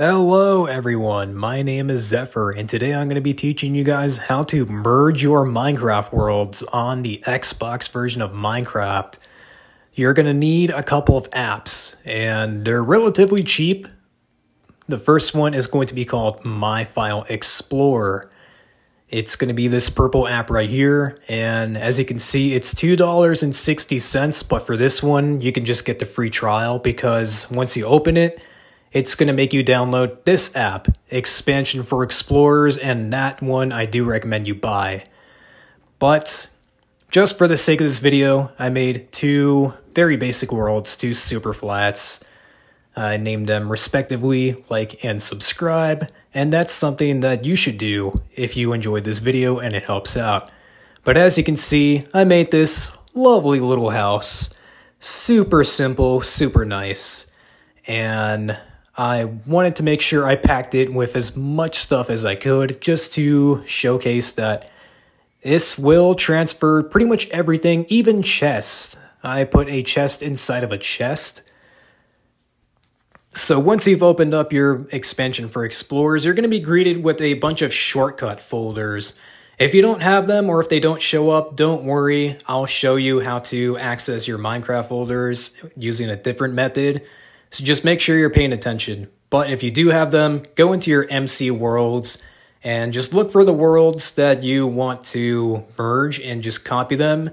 Hello everyone, my name is Zephyr and today I'm going to be teaching you guys how to merge your Minecraft worlds on the Xbox version of Minecraft. You're going to need a couple of apps and they're relatively cheap. The first one is going to be called My File Explorer. It's going to be this purple app right here and as you can see it's $2.60 but for this one you can just get the free trial because once you open it it's going to make you download this app, Expansion for Explorers, and that one I do recommend you buy. But just for the sake of this video, I made two very basic worlds, two super flats. I named them respectively like and subscribe, and that's something that you should do if you enjoyed this video and it helps out. But as you can see, I made this lovely little house. Super simple, super nice. And I wanted to make sure I packed it with as much stuff as I could just to showcase that this will transfer pretty much everything, even chests. I put a chest inside of a chest. So once you've opened up your expansion for Explorers, you're going to be greeted with a bunch of shortcut folders. If you don't have them or if they don't show up, don't worry. I'll show you how to access your Minecraft folders using a different method. So just make sure you're paying attention. But if you do have them, go into your MC worlds and just look for the worlds that you want to merge and just copy them.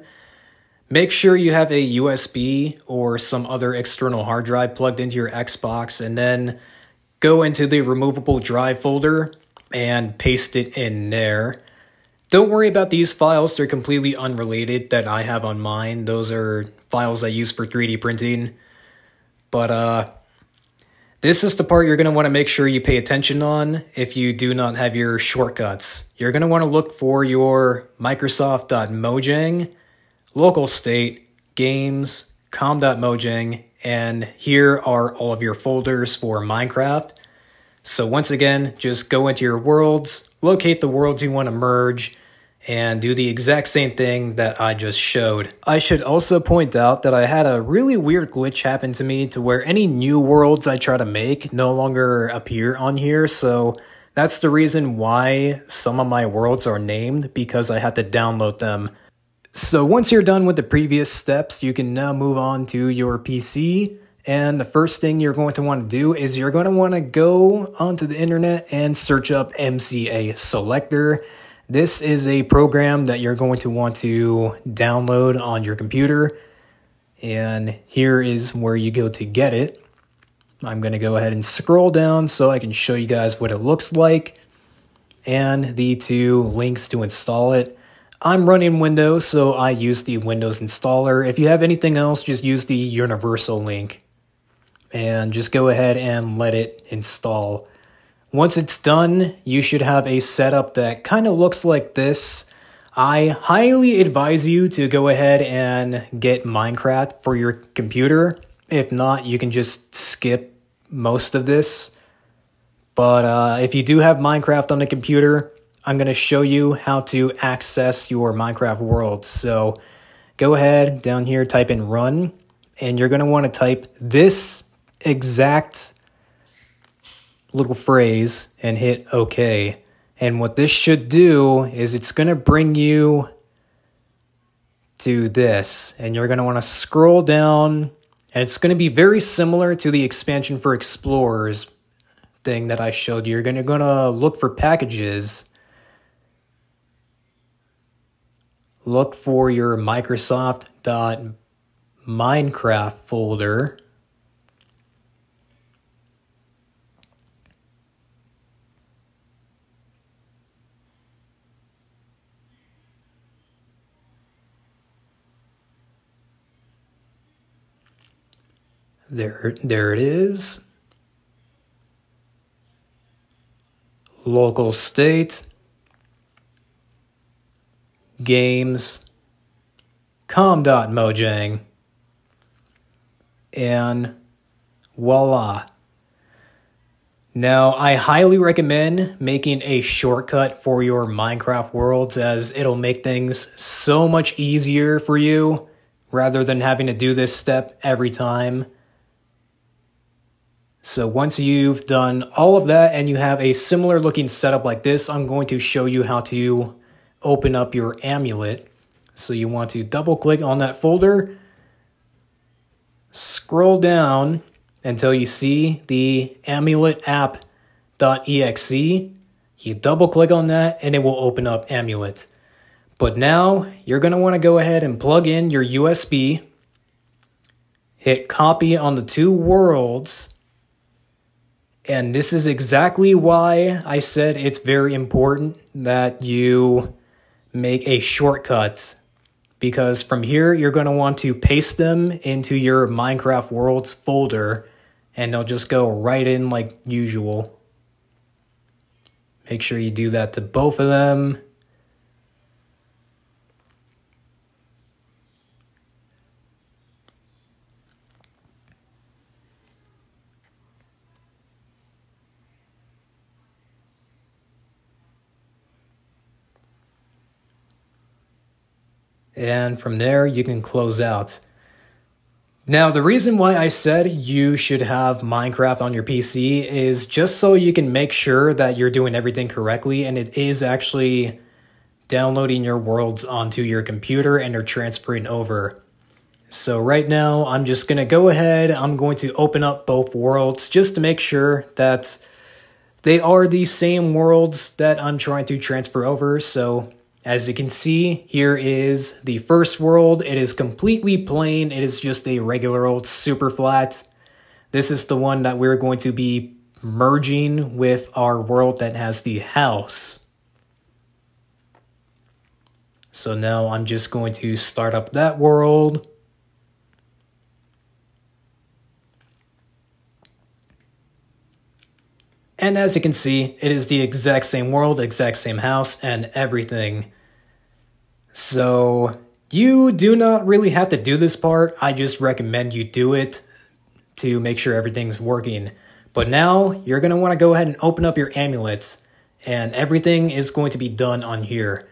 Make sure you have a USB or some other external hard drive plugged into your Xbox and then go into the removable drive folder and paste it in there. Don't worry about these files, they're completely unrelated that I have on mine. Those are files I use for 3D printing. But uh, this is the part you're going to want to make sure you pay attention on if you do not have your shortcuts. You're going to want to look for your Microsoft.mojang, local state, games, com.mojang, and here are all of your folders for Minecraft. So once again, just go into your worlds, locate the worlds you want to merge, and do the exact same thing that I just showed. I should also point out that I had a really weird glitch happen to me to where any new worlds I try to make no longer appear on here, so that's the reason why some of my worlds are named, because I had to download them. So once you're done with the previous steps, you can now move on to your PC, and the first thing you're going to want to do is you're going to want to go onto the internet and search up MCA Selector. This is a program that you're going to want to download on your computer. And here is where you go to get it. I'm going to go ahead and scroll down so I can show you guys what it looks like and the two links to install it. I'm running Windows, so I use the Windows installer. If you have anything else, just use the universal link and just go ahead and let it install. Once it's done, you should have a setup that kind of looks like this. I highly advise you to go ahead and get Minecraft for your computer. If not, you can just skip most of this. But uh, if you do have Minecraft on the computer, I'm going to show you how to access your Minecraft world. So go ahead down here, type in run, and you're going to want to type this exact little phrase and hit OK. And what this should do is it's going to bring you to this. And you're going to want to scroll down. And it's going to be very similar to the expansion for Explorers thing that I showed you. You're going to, going to look for packages. Look for your Microsoft.Minecraft folder. There, there it is. Local state, games, com.mojang, and voila. Now, I highly recommend making a shortcut for your Minecraft worlds as it'll make things so much easier for you rather than having to do this step every time. So once you've done all of that and you have a similar looking setup like this, I'm going to show you how to open up your amulet. So you want to double click on that folder, scroll down until you see the amulet app.exe. You double click on that and it will open up amulet. But now you're going to want to go ahead and plug in your USB, hit copy on the two worlds, and this is exactly why I said it's very important that you make a shortcut. Because from here, you're going to want to paste them into your Minecraft Worlds folder, and they'll just go right in like usual. Make sure you do that to both of them. And from there you can close out. Now, the reason why I said you should have Minecraft on your PC is just so you can make sure that you're doing everything correctly and it is actually downloading your worlds onto your computer and they're transferring over. So right now, I'm just going to go ahead, I'm going to open up both worlds just to make sure that they are the same worlds that I'm trying to transfer over. So as you can see, here is the first world. It is completely plain. It is just a regular old super flat. This is the one that we're going to be merging with our world that has the house. So now I'm just going to start up that world. And as you can see, it is the exact same world, exact same house, and everything. So you do not really have to do this part. I just recommend you do it to make sure everything's working. But now you're going to want to go ahead and open up your amulets and everything is going to be done on here.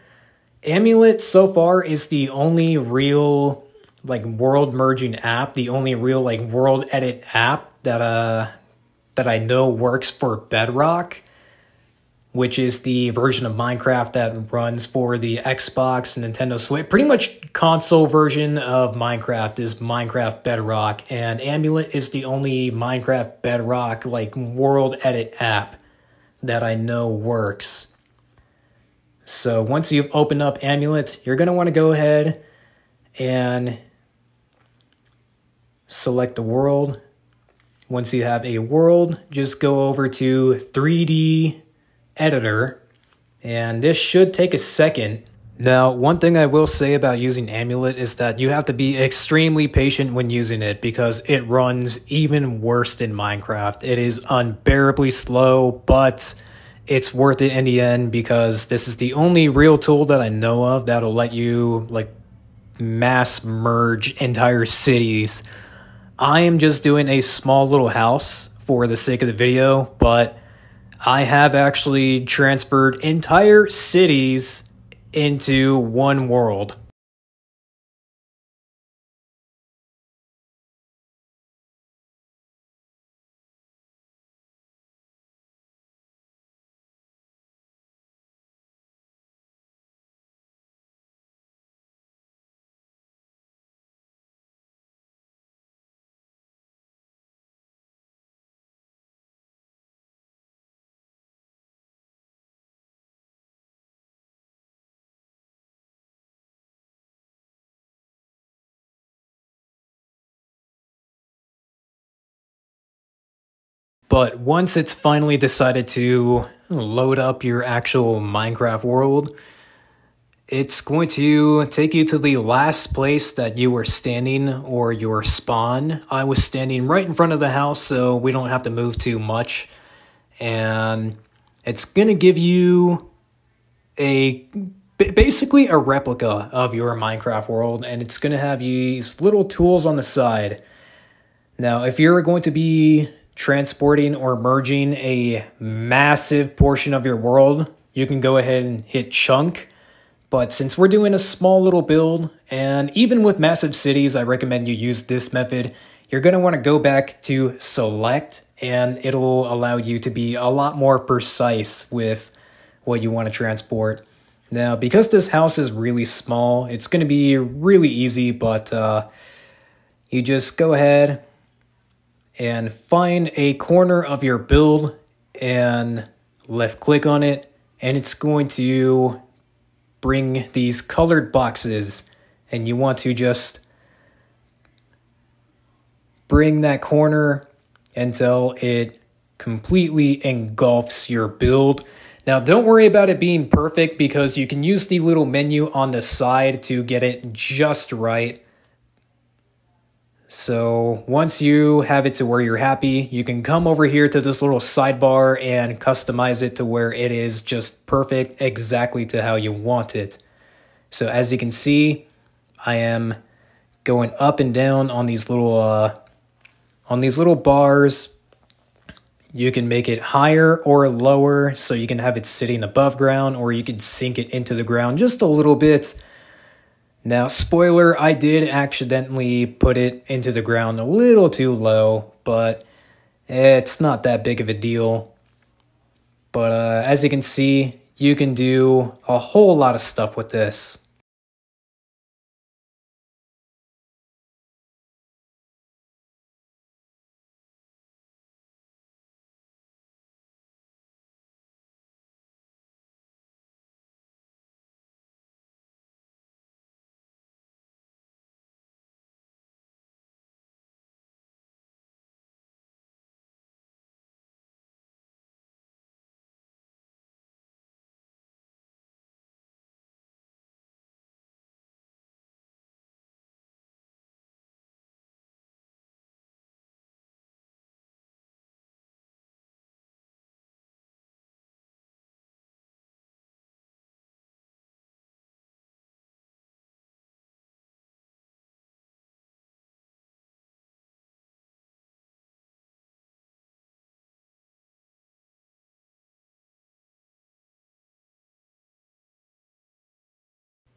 Amulet so far is the only real like world merging app, the only real like world edit app that uh that I know works for Bedrock which is the version of Minecraft that runs for the Xbox and Nintendo Switch. Pretty much console version of Minecraft is Minecraft Bedrock, and Amulet is the only Minecraft Bedrock like world edit app that I know works. So once you've opened up Amulet, you're going to want to go ahead and select the world. Once you have a world, just go over to 3D editor, and this should take a second. Now, one thing I will say about using Amulet is that you have to be extremely patient when using it because it runs even worse than Minecraft. It is unbearably slow, but it's worth it in the end because this is the only real tool that I know of that'll let you like mass merge entire cities. I am just doing a small little house for the sake of the video, but I have actually transferred entire cities into one world. But once it's finally decided to load up your actual Minecraft world, it's going to take you to the last place that you were standing or your spawn. I was standing right in front of the house, so we don't have to move too much. And it's going to give you a basically a replica of your Minecraft world, and it's going to have these little tools on the side. Now, if you're going to be transporting or merging a massive portion of your world, you can go ahead and hit chunk. But since we're doing a small little build, and even with massive cities, I recommend you use this method. you're going to want to go back to select and it'll allow you to be a lot more precise with what you want to transport. Now, because this house is really small, it's going to be really easy, but uh, you just go ahead and find a corner of your build and left click on it, and it's going to bring these colored boxes, and you want to just bring that corner until it completely engulfs your build. Now, don't worry about it being perfect because you can use the little menu on the side to get it just right. So once you have it to where you're happy, you can come over here to this little sidebar and customize it to where it is just perfect exactly to how you want it. So as you can see, I am going up and down on these little uh, on these little bars you can make it higher or lower so you can have it sitting above ground or you can sink it into the ground just a little bit. Now, spoiler, I did accidentally put it into the ground a little too low, but it's not that big of a deal. But uh, as you can see, you can do a whole lot of stuff with this.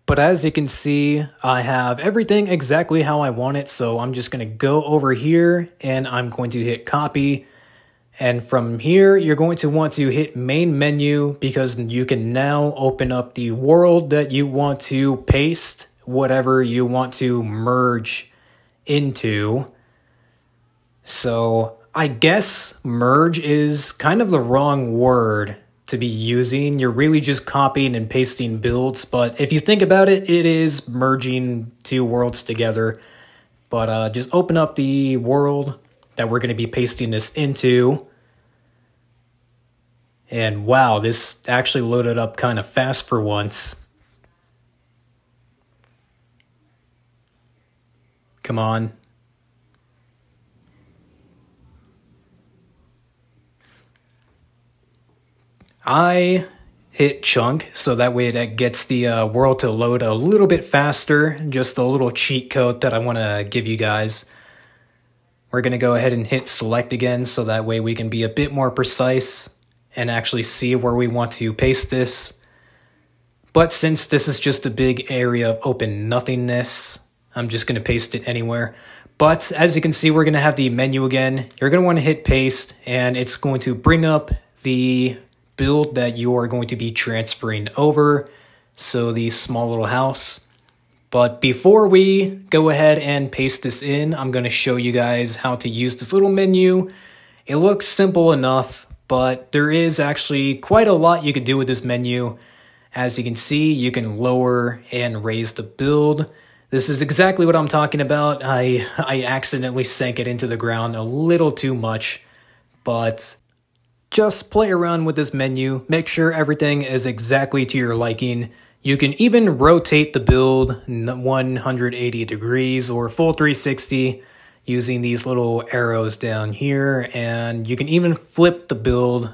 But as you can see, I have everything exactly how I want it. So I'm just going to go over here and I'm going to hit copy. And from here, you're going to want to hit main menu because you can now open up the world that you want to paste whatever you want to merge into. So I guess merge is kind of the wrong word to be using. You're really just copying and pasting builds, but if you think about it, it is merging two worlds together. But uh, just open up the world that we're going to be pasting this into. And wow, this actually loaded up kind of fast for once. Come on. I hit chunk so that way that gets the uh, world to load a little bit faster. Just a little cheat code that I want to give you guys. We're going to go ahead and hit select again so that way we can be a bit more precise and actually see where we want to paste this. But since this is just a big area of open nothingness, I'm just going to paste it anywhere. But as you can see, we're going to have the menu again. You're going to want to hit paste and it's going to bring up the build that you are going to be transferring over. So the small little house. But before we go ahead and paste this in, I'm going to show you guys how to use this little menu. It looks simple enough, but there is actually quite a lot you can do with this menu. As you can see, you can lower and raise the build. This is exactly what I'm talking about. I, I accidentally sank it into the ground a little too much, but just play around with this menu, make sure everything is exactly to your liking. You can even rotate the build 180 degrees or full 360 using these little arrows down here. And you can even flip the build,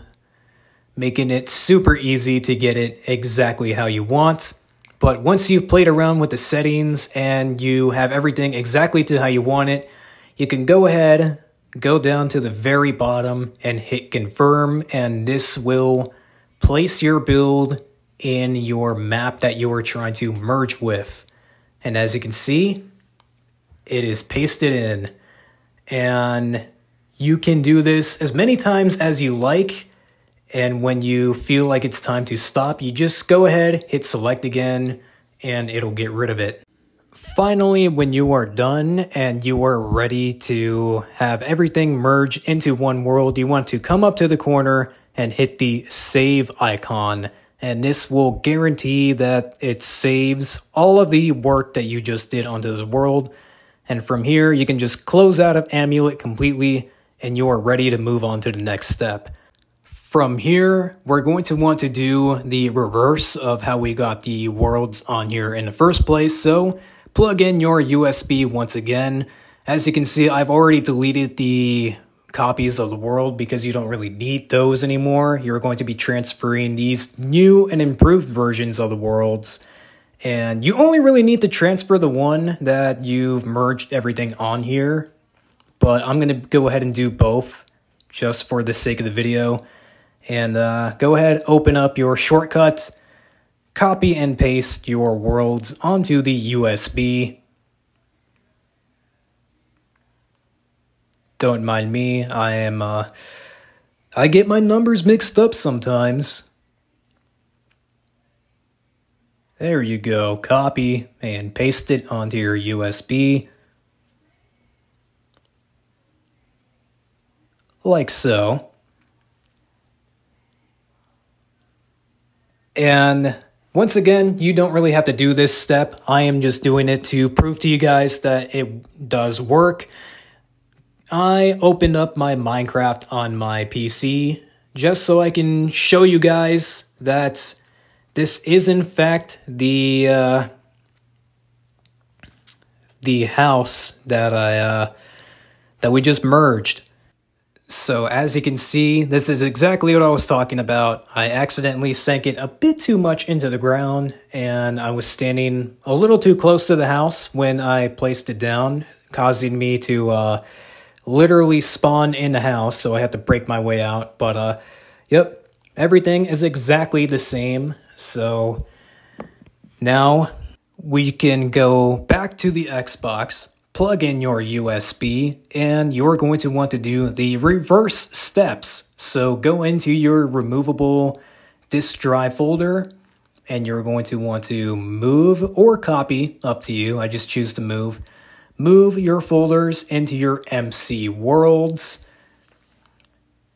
making it super easy to get it exactly how you want. But once you've played around with the settings and you have everything exactly to how you want it, you can go ahead, go down to the very bottom and hit confirm and this will place your build in your map that you are trying to merge with. And as you can see, it is pasted in. and you can do this as many times as you like. And when you feel like it's time to stop, you just go ahead, hit select again, and it'll get rid of it. Finally, when you are done and you are ready to have everything merge into one world, you want to come up to the corner and hit the save icon. And this will guarantee that it saves all of the work that you just did onto this world. And from here, you can just close out of Amulet completely and you are ready to move on to the next step. From here, we're going to want to do the reverse of how we got the worlds on here in the first place. So plug in your USB once again. As you can see, I've already deleted the copies of the world because you don't really need those anymore. You're going to be transferring these new and improved versions of the worlds. And you only really need to transfer the one that you've merged everything on here. But I'm going to go ahead and do both just for the sake of the video. And uh, go ahead, open up your shortcuts, copy and paste your worlds onto the USB Don't mind me. I am, uh, I get my numbers mixed up sometimes. There you go. Copy and paste it onto your USB. Like so. And once again, you don't really have to do this step. I am just doing it to prove to you guys that it does work. I opened up my Minecraft on my PC just so I can show you guys that this is in fact the uh, the house that I uh, that we just merged. So as you can see, this is exactly what I was talking about. I accidentally sank it a bit too much into the ground and I was standing a little too close to the house when I placed it down, causing me to uh, literally spawn in the house, so I had to break my way out. But, uh, yep, everything is exactly the same. So now we can go back to the Xbox, plug in your USB, and you're going to want to do the reverse steps. So go into your removable disk drive folder, and you're going to want to move or copy, up to you. I just choose to move move your folders into your MC worlds.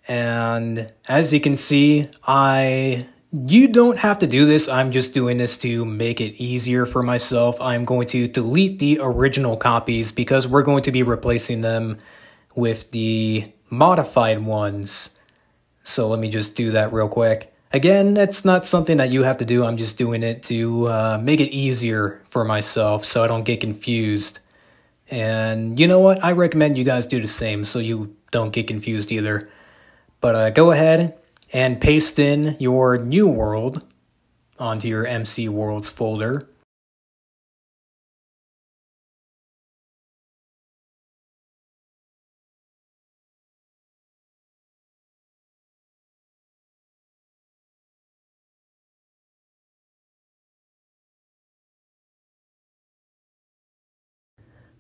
And as you can see, I you don't have to do this. I'm just doing this to make it easier for myself. I'm going to delete the original copies because we're going to be replacing them with the modified ones. So let me just do that real quick. Again, that's not something that you have to do. I'm just doing it to uh, make it easier for myself so I don't get confused. And you know what? I recommend you guys do the same so you don't get confused either. But uh, go ahead and paste in your new world onto your MC Worlds folder.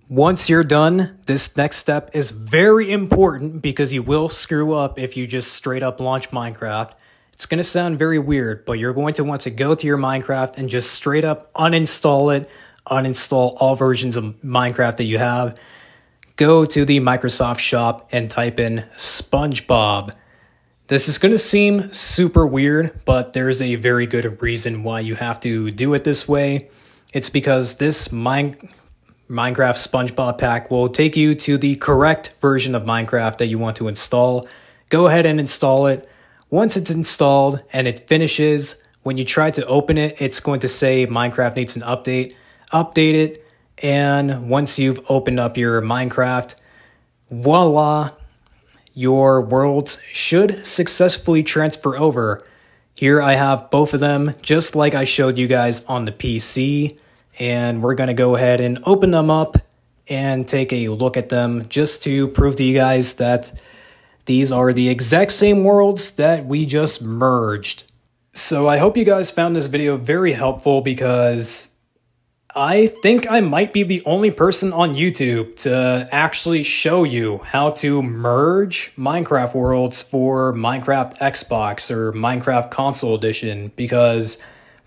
Once you're done, this next step is very important because you will screw up if you just straight up launch Minecraft. It's going to sound very weird, but you're going to want to go to your Minecraft and just straight up uninstall it, uninstall all versions of Minecraft that you have. Go to the Microsoft shop and type in SpongeBob. This is going to seem super weird, but there's a very good reason why you have to do it this way. It's because this Minecraft Minecraft SpongeBob pack will take you to the correct version of Minecraft that you want to install. Go ahead and install it. Once it's installed and it finishes, when you try to open it, it's going to say Minecraft needs an update. Update it, and once you've opened up your Minecraft, voila, your worlds should successfully transfer over. Here I have both of them, just like I showed you guys on the PC and we're going to go ahead and open them up and take a look at them just to prove to you guys that these are the exact same worlds that we just merged. So I hope you guys found this video very helpful because I think I might be the only person on YouTube to actually show you how to merge Minecraft worlds for Minecraft Xbox or Minecraft Console Edition because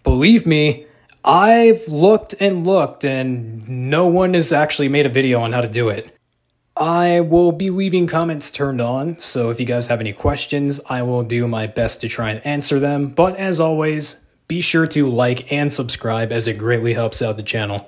believe me, I've looked and looked and no one has actually made a video on how to do it. I will be leaving comments turned on, so if you guys have any questions, I will do my best to try and answer them. But as always, be sure to like and subscribe as it greatly helps out the channel.